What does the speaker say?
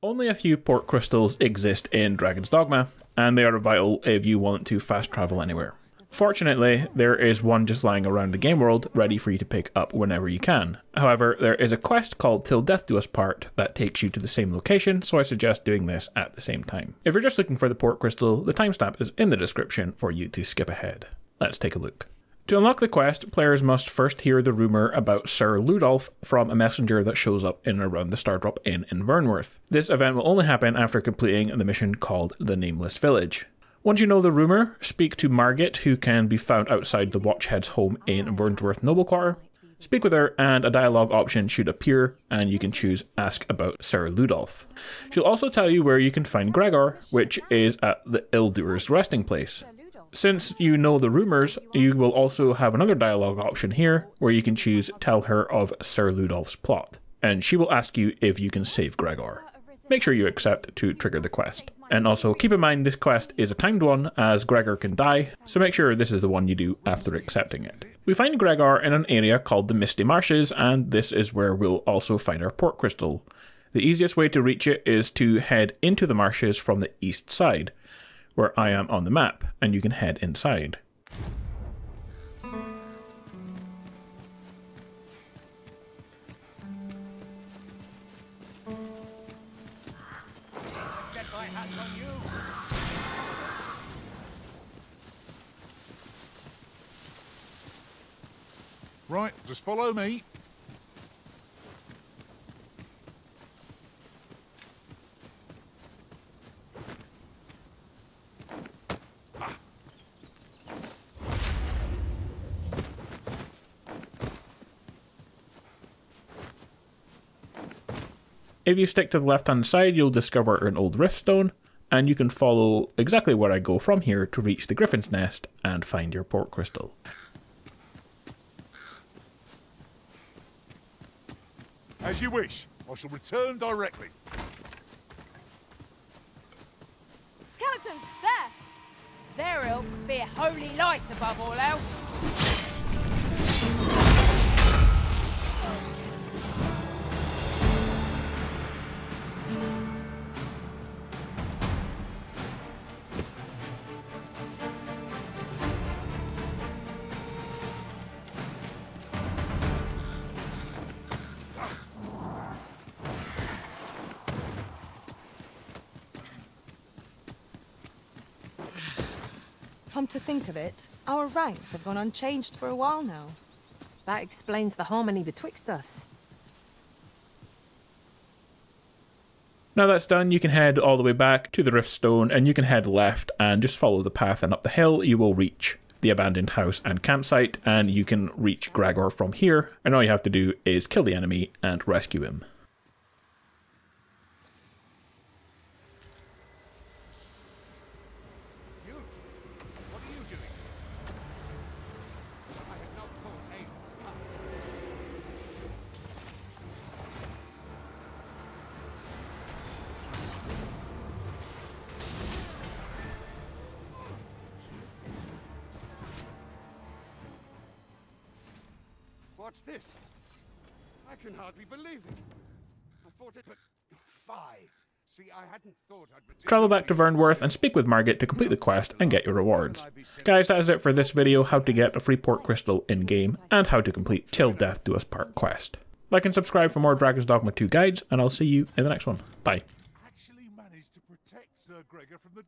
Only a few port crystals exist in Dragon's Dogma, and they are vital if you want to fast travel anywhere. Fortunately, there is one just lying around the game world ready for you to pick up whenever you can. However, there is a quest called Till Death Do Us Part that takes you to the same location, so I suggest doing this at the same time. If you're just looking for the port crystal, the timestamp is in the description for you to skip ahead. Let's take a look. To unlock the quest, players must first hear the rumour about Sir Ludolf from a messenger that shows up in and around the Stardrop Inn in Vernworth. This event will only happen after completing the mission called the Nameless Village. Once you know the rumour, speak to Margit, who can be found outside the Watchhead's home in Vernsworth Noble Quarter. Speak with her, and a dialogue option should appear, and you can choose Ask About Sir Ludolf. She'll also tell you where you can find Gregor, which is at the Illdoer's resting place. Since you know the rumours, you will also have another dialogue option here where you can choose Tell her of Sir Ludolf's plot, and she will ask you if you can save Gregor. Make sure you accept to trigger the quest. And also keep in mind this quest is a timed one as Gregor can die, so make sure this is the one you do after accepting it. We find Gregor in an area called the Misty Marshes, and this is where we'll also find our port crystal. The easiest way to reach it is to head into the marshes from the east side where I am on the map, and you can head inside. Right, just follow me. If you stick to the left hand side, you'll discover an old riftstone, and you can follow exactly where I go from here to reach the Griffin's Nest and find your port crystal. As you wish. I shall return directly. Skeletons! There! Their ilk be a holy light above all else. Come to think of it, our ranks have gone unchanged for a while now. That explains the harmony betwixt us. Now that's done, you can head all the way back to the Riftstone and you can head left and just follow the path and up the hill you will reach the abandoned house and campsite and you can reach Gregor from here and all you have to do is kill the enemy and rescue him. What's this? I can hardly believe it. I thought it, but fie. See, I hadn't thought I'd Travel back to Vernworth and speak with Margit to complete the quest and get your rewards. Guys, that is it for this video, how to get a free port crystal in-game, and how to complete Till Death Do Us Part quest. Like and subscribe for more Dragon's Dogma 2 guides, and I'll see you in the next one. Bye. Actually managed to protect Sir Gregor from the.